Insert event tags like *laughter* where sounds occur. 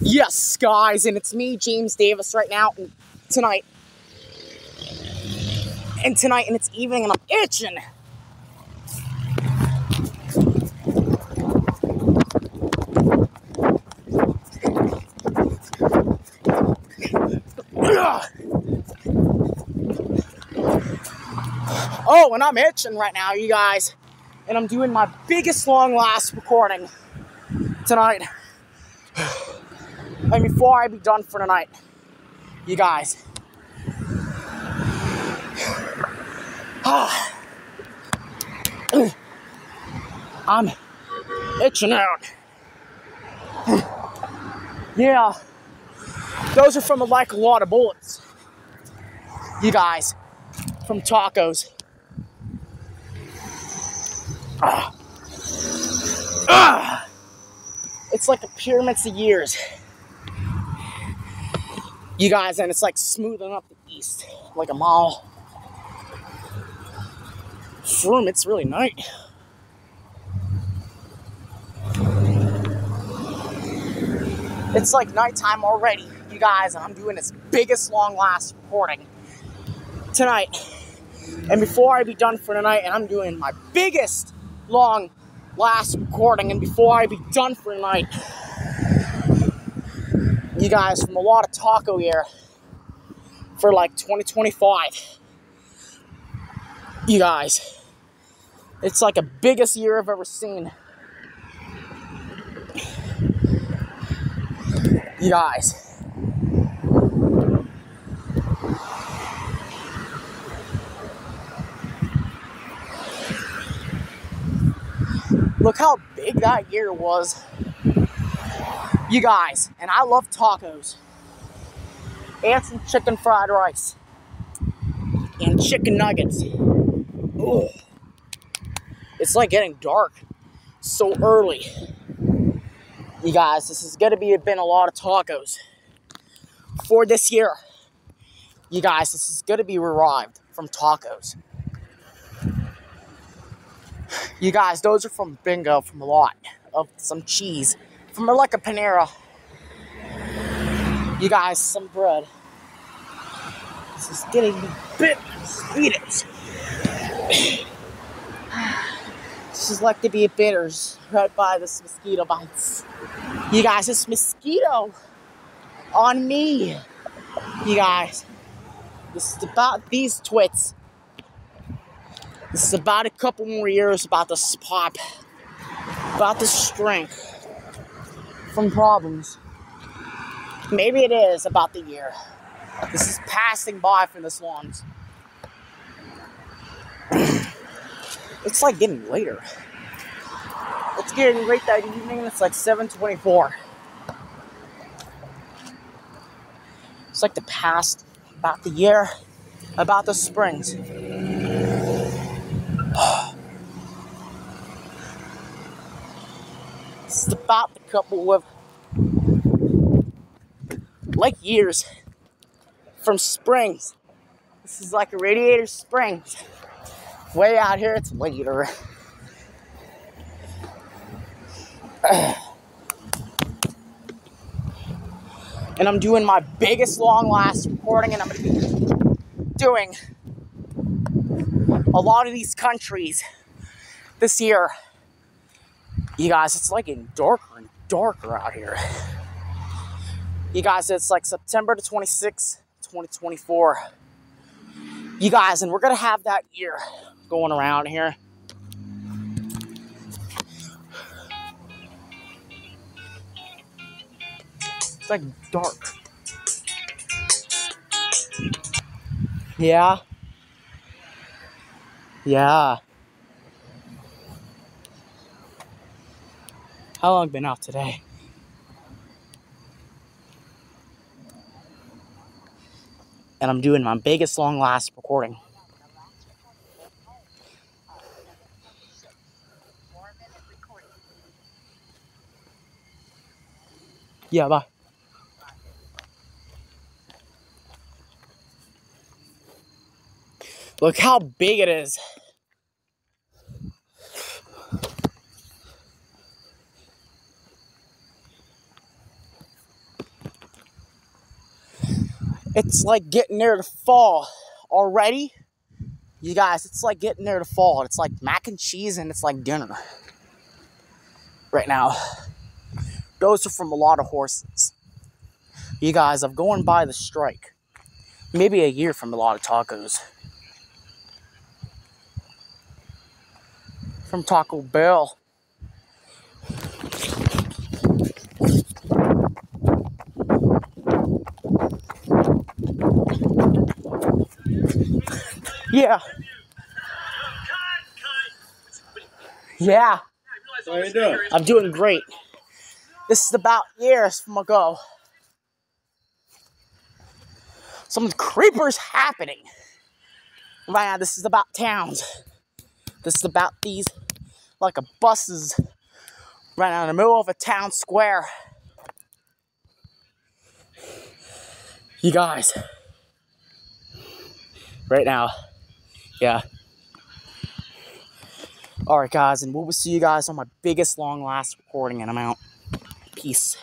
Yes, guys, and it's me, James Davis, right now, and tonight. And tonight, and it's evening, and I'm itching. Oh, and I'm itching right now, you guys. And I'm doing my biggest long last recording tonight. And before I be done for tonight, you guys. *sighs* I'm itching out. Yeah. Those are from like a lot of bullets. You guys. From tacos. *sighs* It's like a pyramids of years. You guys, and it's like smoothing up the east like a mall. Froom, it's really night. It's like nighttime already, you guys, and I'm doing this biggest long last recording tonight. And before I be done for tonight, and I'm doing my biggest long last recording, and before I be done for tonight, you guys, from a lot of taco here for like 2025. You guys, it's like the biggest year I've ever seen. You guys. Look how big that year was. You guys, and I love tacos. And some chicken fried rice. And chicken nuggets. Ooh. It's like getting dark so early. You guys, this is gonna be been a lot of tacos for this year. You guys, this is gonna be derived from tacos. You guys, those are from Bingo, from a lot of some cheese, from like a Panera. You guys, some bread. This is getting a bit mosquitoes. *sighs* this is like to be a bitters right by this mosquito bites. You guys, this mosquito on me. You guys, this is about these twits. This is about a couple more years about this pop, about the strength from problems. Maybe it is about the year. This is passing by for the long. *clears throat* it's like getting later. It's getting late that evening. It's like 7:24. It's like the past about the year, about the springs. About the couple of like years from Springs. This is like a Radiator Springs. Way out here, it's later. *clears throat* and I'm doing my biggest long last recording, and I'm gonna be doing a lot of these countries this year. You guys, it's like getting darker and darker out here. You guys, it's like September the 26th, 2024. You guys, and we're gonna have that year going around here. It's like dark. Yeah. Yeah. How long been out today? And I'm doing my biggest long last recording. Yeah, bye. Look how big it is. It's like getting near the fall already. You guys, it's like getting near the fall. It's like mac and cheese and it's like dinner right now. Those are from a lot of horses. You guys, I'm going by the strike. Maybe a year from a lot of tacos. From Taco Bell. Yeah. Yeah. How you doing? I'm doing great. This is about years from ago. Some creepers happening. Right now, this is about towns. This is about these, like a buses, right now in the middle of a town square. You guys, right now, yeah. All right, guys, and we will see you guys on my biggest long last recording, and I'm out. Peace.